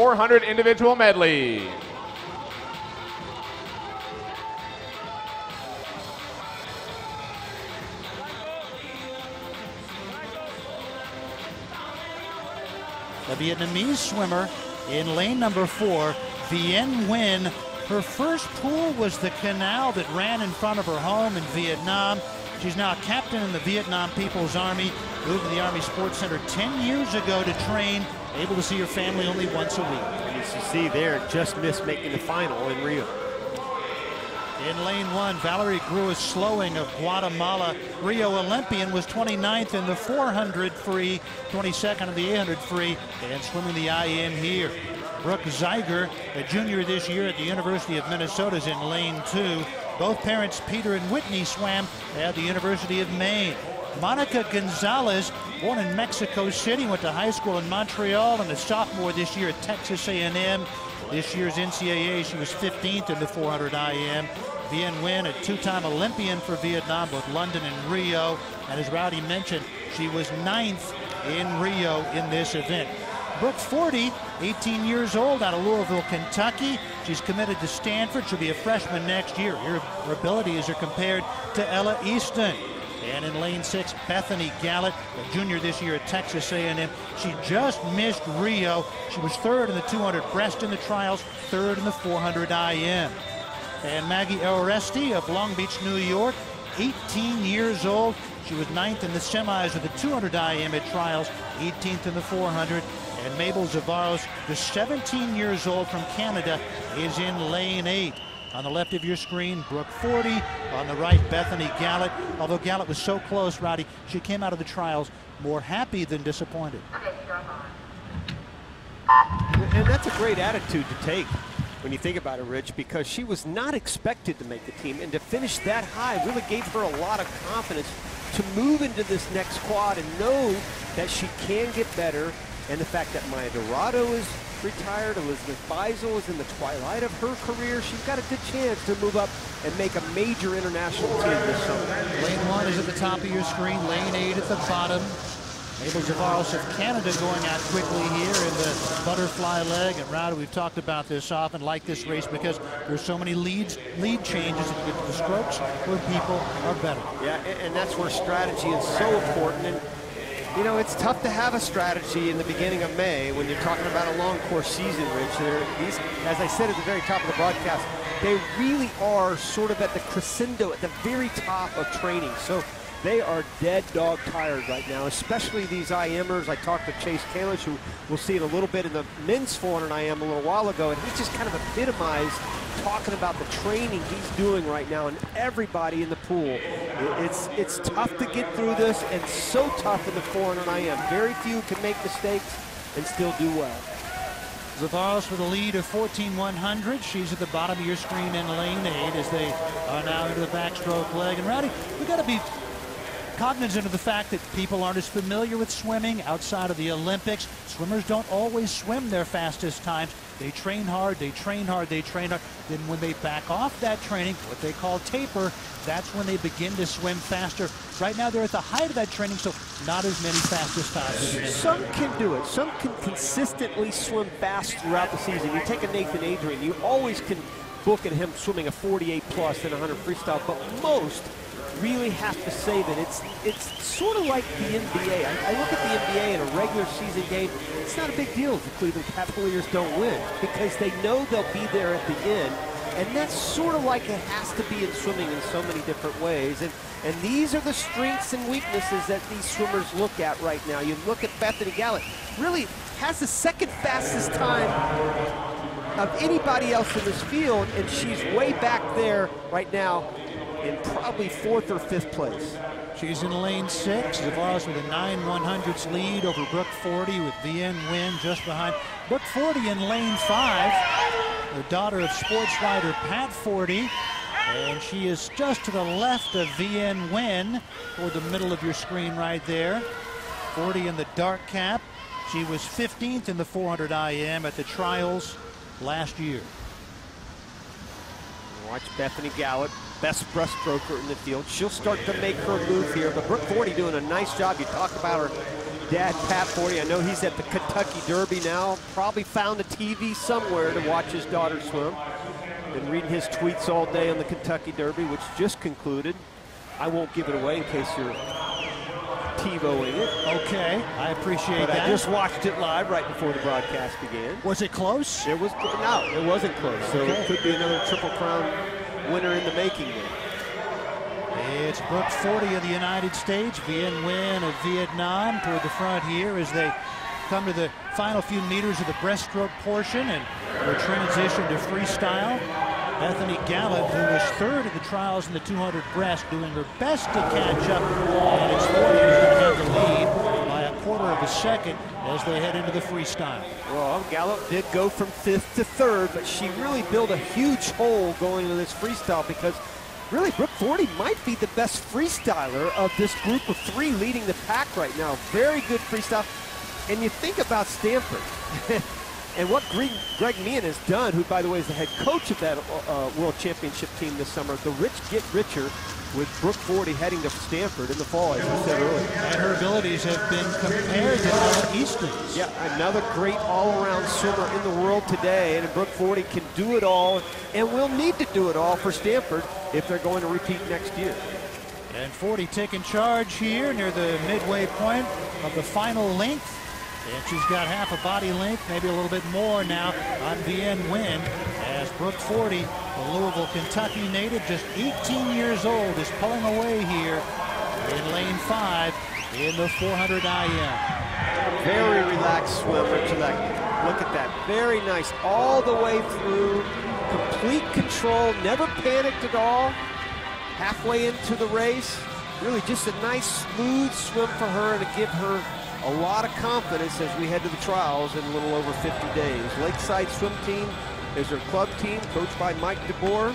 400 individual medley. The Vietnamese swimmer in lane number four, Vien Nguyen. Her first pool was the canal that ran in front of her home in Vietnam. She's now a captain in the Vietnam People's Army, moved to the Army Sports Center 10 years ago to train, able to see her family only once a week. As you see there, just missed making the final in Rio. In lane one, Valerie Gruest Slowing of Guatemala, Rio Olympian, was 29th in the 400 free, 22nd in the 800 free, and swimming the IM here. Brooke Zeiger, a junior this year at the University of Minnesota, is in lane two. Both parents, Peter and Whitney, swam at the University of Maine. Monika Gonzalez, born in Mexico City, went to high school in Montreal and a sophomore this year at Texas A&M. This year's NCAA, she was 15th in the 400 IM. Vien Nguyen, a two-time Olympian for Vietnam, both London and Rio. And as Rowdy mentioned, she was ninth in Rio in this event. Brooke Forde, 18 years old, out of Louisville, Kentucky. She's committed to Stanford. She'll be a freshman next year. Her, her abilities are compared to Ella Eastin. And in lane six, Bethany Galat, a junior this year at Texas A&M. She just missed Rio. She was third in the 200 breast in the trials, third in the 400 IM. And Maggie Aroesty of Long Beach, New York, 18 years old. She was ninth in the semis of the 200 IM at trials, 18th in the 400. And Mabel Zavaros, the 17 years old from Canada, is in lane eight. On the left of your screen, Brooke Forde. On the right, Bethany Galat. Although Galat was so close, Rowdy, she came out of the trials more happy than disappointed. And that's a great attitude to take when you think about it, Rich, because she was not expected to make the team, and to finish that high really gave her a lot of confidence to move into this next quad and know that she can get better. And the fact that Maya DiRado is retired, Elizabeth Beisel is in the twilight of her career, she's got a good chance to move up and make a major international team this summer. Lane one is at the top of your screen, lane eight at the bottom. Mabel Zavaros of Canada going out quickly here in the butterfly leg. And Rowdy, we've talked about this often, like this race, because there's so many leads, lead changes that get to the strokes where people are better. Yeah, and that's where strategy is so important. And you know, it's tough to have a strategy in the beginning of May when you're talking about a long course season, Rich. These, as I said at the very top of the broadcast, they really are sort of at the crescendo, at the very top of training. So they are dead dog tired right now, especially these IMers. I talked to Chase Kalisz, who we'll see in a little bit in the men's 400 IM a little while ago, and he just kind of epitomized talking about the training he's doing right now and everybody in the pool. It's, it's tough to get through this and so tough in the 400 IM. Very few can make mistakes and still do well. Zavaros with a lead of 14-100. She's at the bottom of your screen in lane eight as they are now into the backstroke leg. And Rowdy, we got to be cognizant of the fact that people aren't as familiar with swimming outside of the Olympics. Swimmers don't always swim their fastest times. They train hard, they train hard, they train hard. Then when they back off that training, what they call taper, that's when they begin to swim faster. Right now they're at the height of that training, so not as many fastest times. Some can do it. Some can consistently swim fast throughout the season. You take a Nathan Adrian, you always can book at him swimming a 48 plus in 100 freestyle, but most really have to say that it's it's sort of like the NBA. I, I, look at the NBA in a regular season game. It's not a big deal if the Cleveland Cavaliers don't win because they know they'll be there at the end. And that's sort of like it has to be in swimming in so many different ways. And and these are the strengths and weaknesses that these swimmers look at right now. You look at Bethany Galat, really has the second fastest time of anybody else in this field, and she's way back there right now in probably fourth or fifth place. She's in lane six. Zavaros with a 9 100s lead over Brooke Forde with Vien Nguyen just behind. Brooke Forde in lane five. The daughter of sports writer Pat Forde. And she is just to the left of Vien Nguyen toward the middle of your screen right there. Forde in the dark cap. She was 15th in the 400 IM at the trials last year. Watch Bethany Galat best breaststroker in the field. She'll start to make her move here, but Brooke Forde doing a nice job. You talk about her dad, Pat Forde. I know he's at the Kentucky Derby now. Probably found a TV somewhere to watch his daughter swim. Been reading his tweets all day on the Kentucky Derby, which just concluded. I won't give it away in case you're TiVoing it. Okay, I appreciate But that. I just watched it live right before the broadcast began. Was it close? It was no, it wasn't close. So Okay. it could be another Triple Crown winner in the making there. It's Brooke Forde of the United States, Vien Nguyen of Vietnam toward the front here as they come to the final few meters of the breaststroke portion and will transition to freestyle. Bethany Galat, who was third in the trials in the 200 breast, doing her best to catch up. And it's Forde who's going to have the lead quarter of a second as they head into the freestyle. Well, Galat did go from fifth to third, but she really built a huge hole going into this freestyle because really Brooke Forde might be the best freestyler of this group of three leading the pack right now. Very good freestyle. And you think about Stanford and what Greg, Greg Meehan has done, who, by the way, is the head coach of that uh, World Championship team this summer. The rich get richer with Brooke Forde heading to Stanford in the fall, as we said earlier. And her abilities have been compared to Ella Eastin's. Yeah, another great all-around swimmer in the world today, and Brooke Forde can do it all, and will need to do it all for Stanford if they're going to repeat next year. And Forde taking charge here near the midway point of the final length. And she's got half a body length, maybe a little bit more now on Vien Nguyen as Brooke Forde, the Louisville, Kentucky native, just 18 years old, is pulling away here in lane five in the 400 IM. Very relaxed swimmer to that. Look at that. Very nice. All the way through. Complete control. Never panicked at all. Halfway into the race. Really just a nice, smooth swim for her to give her a lot of confidence as we head to the trials in a little over 50 days. Lakeside Swim Team is her club team, coached by Mike DeBoer.